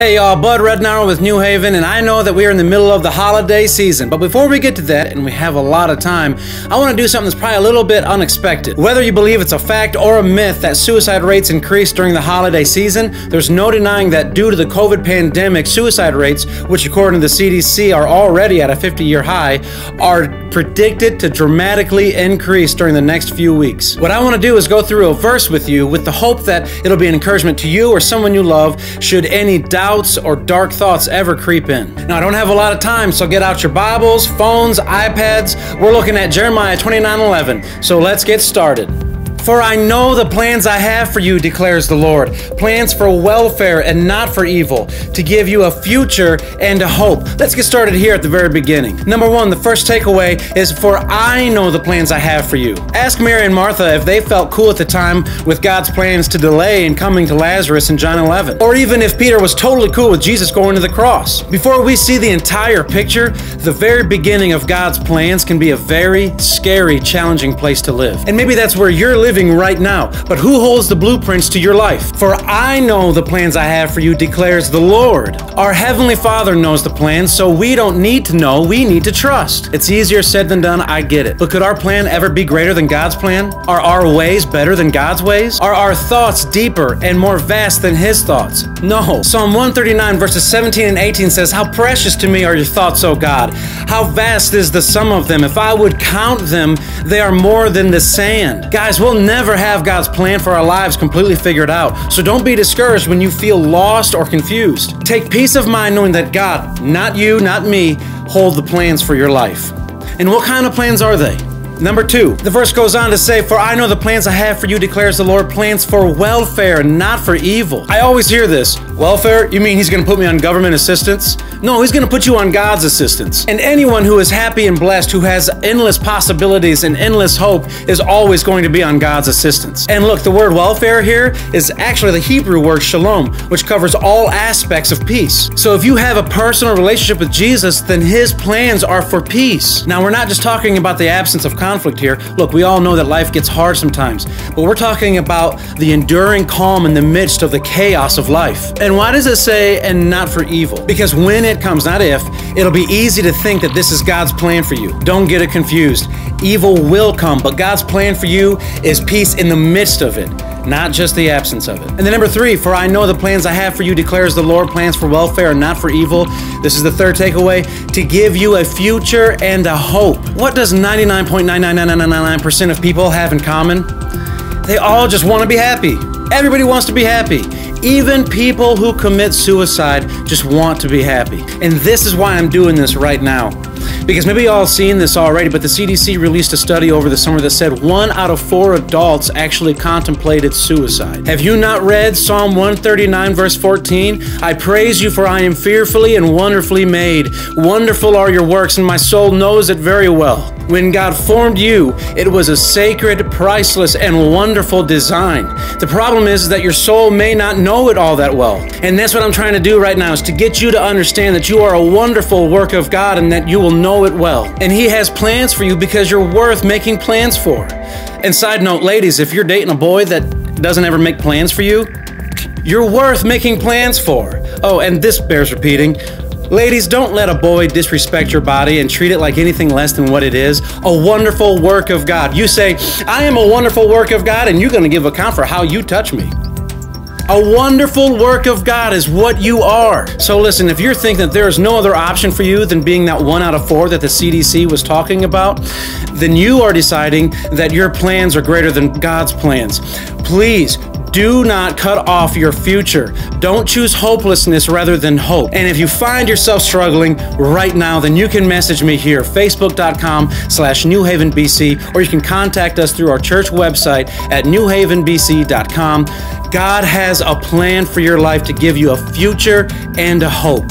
Hey y'all, Bud Rednower with New Haven, and I know that we are in the middle of the holiday season, but before we get to that, and we have a lot of time, I want to do something that's probably a little bit unexpected. Whether you believe it's a fact or a myth that suicide rates increase during the holiday season, there's no denying that due to the COVID pandemic, suicide rates, which according to the CDC are already at a 50 year high, are predicted to dramatically increase during the next few weeks. What I want to do is go through a verse with you with the hope that it'll be an encouragement to you or someone you love should any doubt doubts or dark thoughts ever creep in. Now, I don't have a lot of time, so get out your Bibles, phones, iPads. We're looking at Jeremiah 29 11. So let's get started. For I know the plans I have for you, declares the Lord plans for welfare and not for evil, to give you a future and a hope. Let's get started here at the very beginning. Number one, the first takeaway is For I know the plans I have for you. Ask Mary and Martha if they felt cool at the time with God's plans to delay in coming to Lazarus in John 11, or even if Peter was totally cool with Jesus going to the cross. Before we see the entire picture, the very beginning of God's plans can be a very scary, challenging place to live. And maybe that's where you're living living right now. But who holds the blueprints to your life? For I know the plans I have for you, declares the Lord. Our Heavenly Father knows the plans, so we don't need to know, we need to trust. It's easier said than done, I get it. But could our plan ever be greater than God's plan? Are our ways better than God's ways? Are our thoughts deeper and more vast than His thoughts? No. Psalm 139, verses 17 and 18 says, How precious to me are your thoughts, O God! How vast is the sum of them! If I would count them, they are more than the sand. Guys, we'll never have God's plan for our lives completely figured out. So don't be discouraged when you feel lost or confused. Take peace of mind knowing that God, not you, not me, hold the plans for your life. And what kind of plans are they? Number two, the verse goes on to say, For I know the plans I have for you, declares the Lord, plans for welfare, not for evil. I always hear this welfare? You mean he's going to put me on government assistance? No, he's going to put you on God's assistance. And anyone who is happy and blessed, who has endless possibilities and endless hope, is always going to be on God's assistance. And look, the word welfare here is actually the Hebrew word shalom, which covers all aspects of peace. So if you have a personal relationship with Jesus, then his plans are for peace. Now, we're not just talking about the absence of conflict here. Look, we all know that life gets hard sometimes, but we're talking about the enduring calm in the midst of the chaos of life. And why does it say, and not for evil? Because when it comes, not if, it'll be easy to think that this is God's plan for you. Don't get it confused. Evil will come, but God's plan for you is peace in the midst of it not just the absence of it. And then number three, for I know the plans I have for you, declares the Lord, plans for welfare and not for evil. This is the third takeaway to give you a future and a hope. What does 99.99999% of people have in common? They all just want to be happy. Everybody wants to be happy. Even people who commit suicide just want to be happy. And this is why I'm doing this right now. Because maybe y'all seen this already, but the CDC released a study over the summer that said one out of four adults actually contemplated suicide. Have you not read Psalm 139, verse 14? I praise you, for I am fearfully and wonderfully made. Wonderful are your works, and my soul knows it very well. When God formed you, it was a sacred, priceless, and wonderful design. The problem is that your soul may not know it all that well. And that's what I'm trying to do right now is to get you to understand that you are a wonderful work of God and that you will know it well. And He has plans for you because you're worth making plans for. And side note, ladies, if you're dating a boy that doesn't ever make plans for you, you're worth making plans for. Oh, and this bears repeating. Ladies, don't let a boy disrespect your body and treat it like anything less than what it is a wonderful work of God. You say, I am a wonderful work of God, and you're going to give account for how you touch me. A wonderful work of God is what you are. So, listen, if you're thinking that there is no other option for you than being that one out of four that the CDC was talking about, then you are deciding that your plans are greater than God's plans. Please do not cut off your future. Don't choose hopelessness rather than hope. And if you find yourself struggling right now, then you can message me here, facebook.com slash newhavenbc, or you can contact us through our church website at newhavenbc.com. God has a plan for your life to give you a future and a hope.